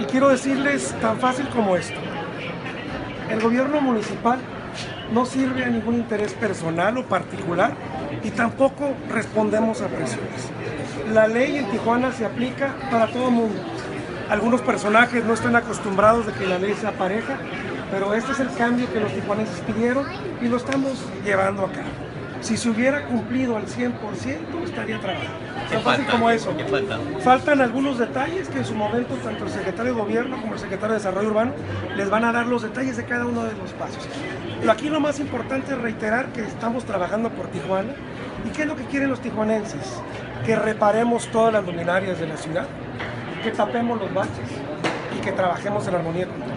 y quiero decirles tan fácil como esto. El gobierno municipal no sirve a ningún interés personal o particular y tampoco respondemos a presiones. La ley en Tijuana se aplica para todo el mundo. Algunos personajes no están acostumbrados de que la ley sea pareja, pero este es el cambio que los tijuanenses pidieron y lo estamos llevando a cabo. Si se hubiera cumplido al 100%, estaría trabajando. ¿Qué Tan fácil como eso. Faltan algunos detalles que en su momento tanto el secretario de Gobierno como el secretario de Desarrollo Urbano les van a dar los detalles de cada uno de los pasos. Pero aquí lo más importante es reiterar que estamos trabajando por Tijuana y qué es lo que quieren los tijuanenses, que reparemos todas las luminarias de la ciudad, que tapemos los baches y que trabajemos en armonía con.